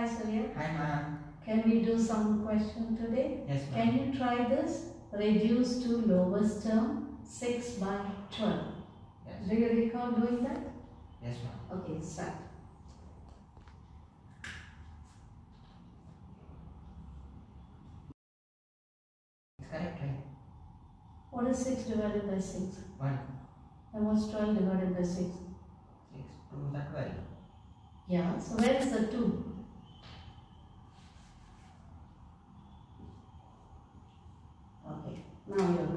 Hi Surya, Hi ma'am. can we do some question today? Yes ma'am. Can you try this? Reduce to lowest term 6 by 12. Yes. Do you recall doing that? Yes ma'am. Okay, start. It's correct, right? What is 6 divided by 6? One, And what's 12 divided by 6? six, two, the twelve. Yeah, so where is the 2? Oh yeah.